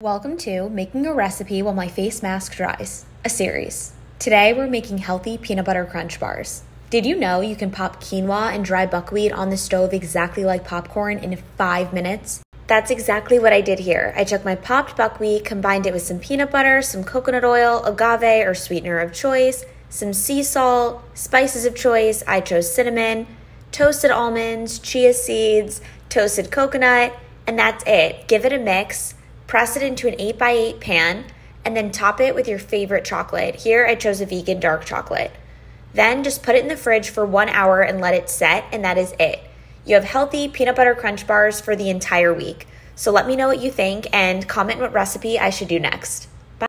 Welcome to Making a Recipe While My Face Mask Dries, a series. Today we're making healthy peanut butter crunch bars. Did you know you can pop quinoa and dry buckwheat on the stove exactly like popcorn in five minutes? That's exactly what I did here. I took my popped buckwheat, combined it with some peanut butter, some coconut oil, agave or sweetener of choice, some sea salt, spices of choice. I chose cinnamon, toasted almonds, chia seeds, toasted coconut, and that's it. Give it a mix press it into an 8x8 pan, and then top it with your favorite chocolate. Here I chose a vegan dark chocolate. Then just put it in the fridge for one hour and let it set, and that is it. You have healthy peanut butter crunch bars for the entire week. So let me know what you think and comment what recipe I should do next.